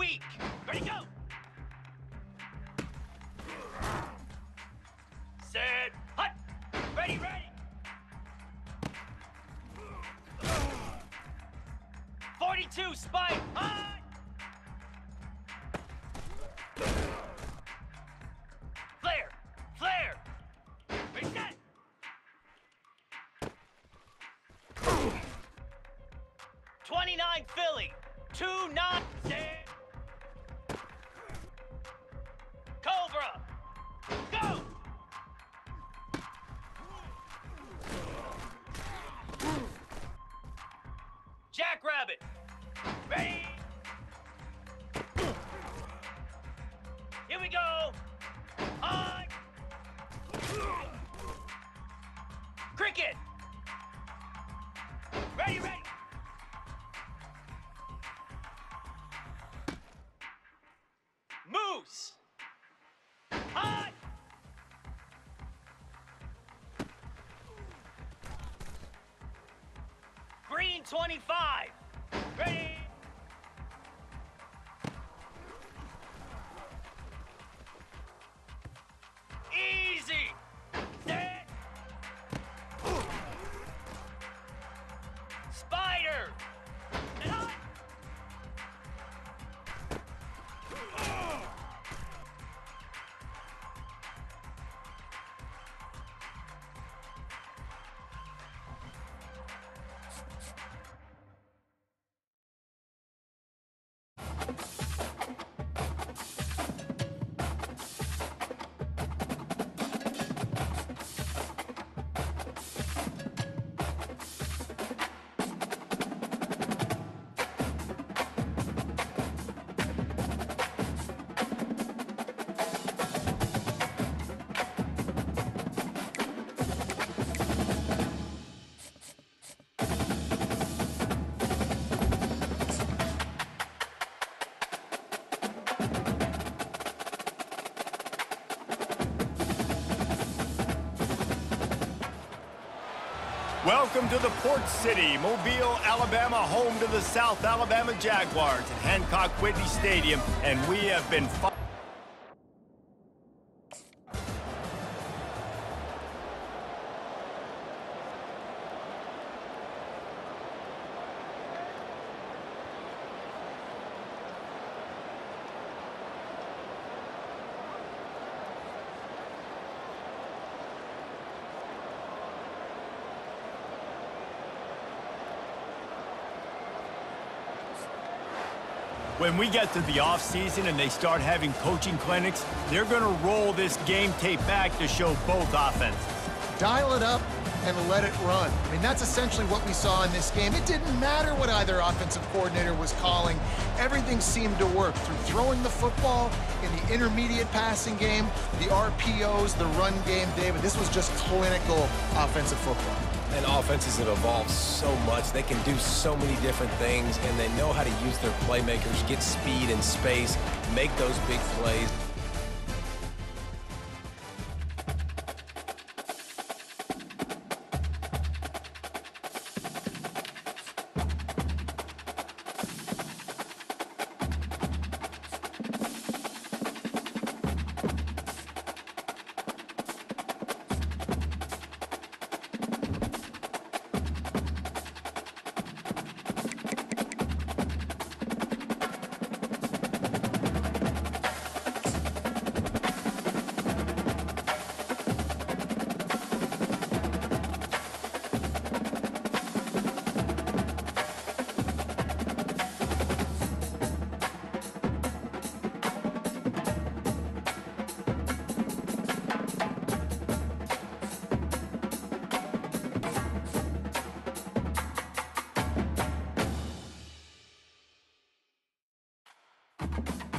weak. Ready, go. Set. Hut. Ready, ready. Forty-two spike. Hut. Flare. Flare. Reset. Twenty-nine Philly. Two nine. Set. 25. Welcome to the Port City, Mobile, Alabama, home to the South Alabama Jaguars at Hancock Whitney Stadium, and we have been. When we get to the offseason and they start having coaching clinics, they're going to roll this game tape back to show both offenses. dial it up and let it run. I mean, that's essentially what we saw in this game. It didn't matter what either offensive coordinator was calling. Everything seemed to work through throwing the football in the intermediate passing game, the RPOs, the run game, David. This was just clinical offensive football. And offenses have evolved so much. They can do so many different things, and they know how to use their playmakers, get speed and space, make those big plays. you